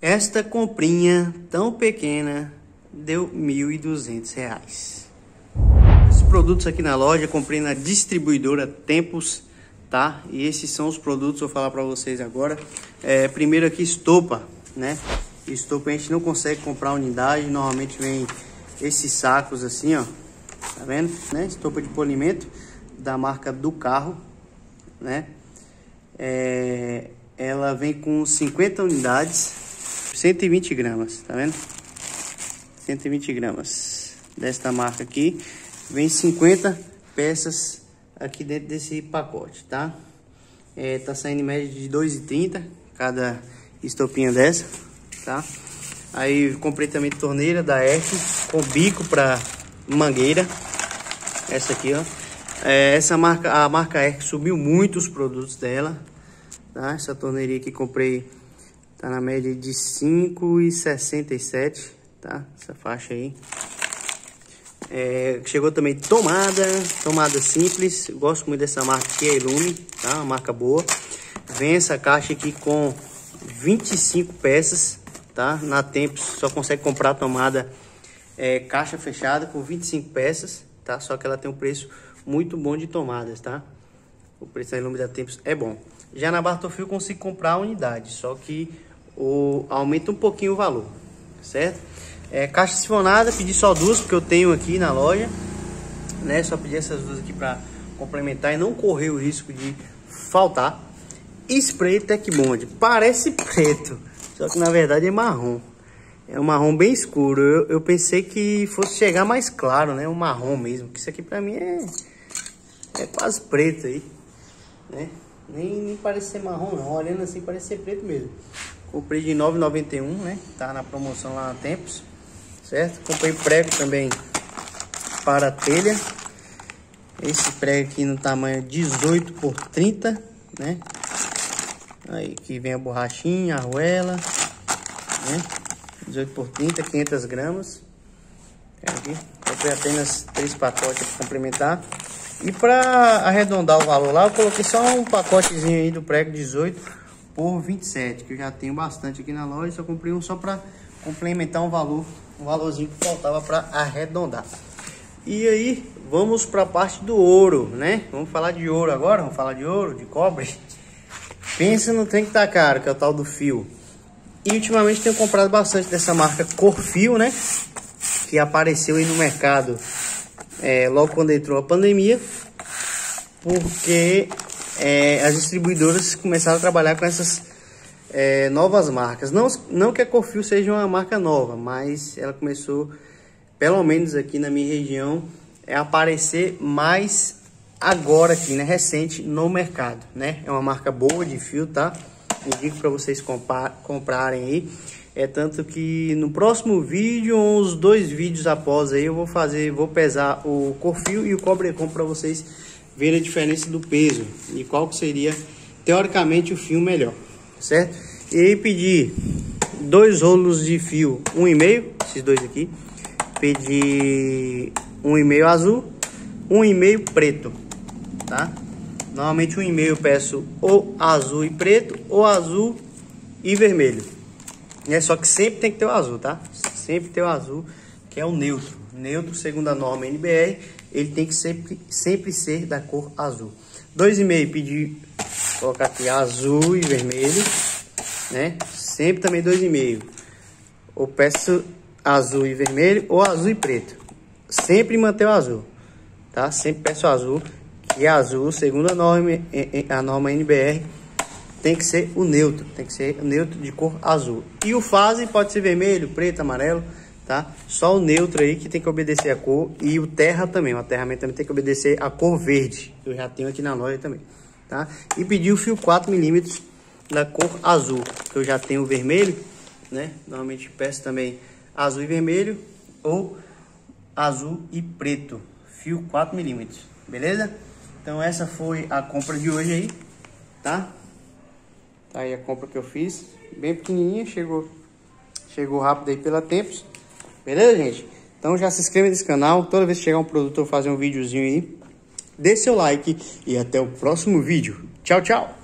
Esta comprinha tão pequena deu R$ 1.200. Esses produtos aqui na loja comprei na distribuidora Tempos, tá? E esses são os produtos, vou falar para vocês agora. É, primeiro aqui estopa, né? Estopa a gente não consegue comprar unidade, normalmente vem esses sacos assim, ó. Tá vendo? Né? Estopa de polimento da marca do carro, né? É, ela vem com 50 unidades, 120 gramas, tá vendo? 120 gramas desta marca aqui. Vem 50 peças aqui dentro desse pacote, tá? É, tá saindo em média de 2,30 cada estopinha dessa, tá? Aí comprei também torneira da F com bico para mangueira. Essa aqui, ó. É, essa marca, a marca F subiu muito os produtos dela, tá? Essa torneirinha aqui comprei tá na média de 5,67, tá? Essa faixa aí. É, chegou também tomada, tomada simples. Gosto muito dessa marca aqui, a Ilume, tá? Uma marca boa. Vem essa caixa aqui com 25 peças, tá? Na Tempos só consegue comprar tomada é, caixa fechada com 25 peças, tá? Só que ela tem um preço muito bom de tomadas, tá? O preço da Ilume da Tempos é bom. Já na Bartofil consigo comprar a unidade, só que o, aumenta um pouquinho o valor, certo? É, caixa sifonada, pedi só duas, porque eu tenho aqui na loja. Né? Só pedi essas duas aqui para complementar e não correr o risco de faltar. Spray Tech Bond. Parece preto, só que na verdade é marrom. É um marrom bem escuro. Eu, eu pensei que fosse chegar mais claro, né? Um marrom mesmo. Que isso aqui pra mim é, é quase preto aí. Né? Nem, nem parece ser marrom não. Olhando assim parece ser preto mesmo. Comprei de 9,91, né? Tá na promoção lá na Tempos certo? Comprei prego também para telha. Esse prego aqui no tamanho 18 por 30, né? Aí que vem a borrachinha, a arruela, né? 18 por 30, 500 gramas. Aqui. Comprei apenas três pacotes para complementar. E para arredondar o valor lá, eu coloquei só um pacotezinho aí do prego 18 por 27, que eu já tenho bastante aqui na loja. Só comprei um só para complementar um valor um valorzinho que faltava para arredondar. E aí, vamos para a parte do ouro, né? Vamos falar de ouro agora, vamos falar de ouro, de cobre. Pensa no trem que tá caro, que é o tal do fio. E ultimamente tenho comprado bastante dessa marca Corfio, né? Que apareceu aí no mercado é, logo quando entrou a pandemia. Porque é, as distribuidoras começaram a trabalhar com essas é, novas marcas. Não, não que a Corfil seja uma marca nova, mas ela começou, pelo menos aqui na minha região, é aparecer mais agora aqui, né, recente no mercado, né? É uma marca boa de fio, tá? Indico para vocês comprarem aí. É tanto que no próximo vídeo, uns dois vídeos após aí, eu vou fazer, vou pesar o Corfil e o Cobrecom para vocês verem a diferença do peso e qual que seria teoricamente o fio melhor certo? E aí pedi dois rolos de fio, um e meio, esses dois aqui. Pedi um e meio azul, um e meio preto, tá? Normalmente um e meio eu peço ou azul e preto ou azul e vermelho. É só que sempre tem que ter o azul, tá? Sempre ter o azul, que é o neutro. Neutro, segundo a norma NBR, ele tem que sempre, sempre ser da cor azul. Dois e meio pedi colocar aqui azul e vermelho, né? Sempre também dois e meio. Ou peço azul e vermelho ou azul e preto. Sempre manter o azul, tá? Sempre peço azul, que é azul, segundo a norma, a norma NBR, tem que ser o neutro, tem que ser neutro de cor azul. E o fase pode ser vermelho, preto, amarelo, tá? Só o neutro aí que tem que obedecer a cor e o terra também, o aterramento também tem que obedecer a cor verde, que eu já tenho aqui na loja também tá? E pedi o fio 4 milímetros da cor azul, que eu já tenho vermelho, né? Normalmente peço também azul e vermelho ou azul e preto, fio 4 milímetros, beleza? Então essa foi a compra de hoje aí, tá? Tá aí a compra que eu fiz, bem pequenininha, chegou, chegou rápido aí pela Tempos, beleza, gente? Então já se inscreve nesse canal, toda vez que chegar um produto eu vou fazer um videozinho aí dê seu like e até o próximo vídeo. Tchau, tchau!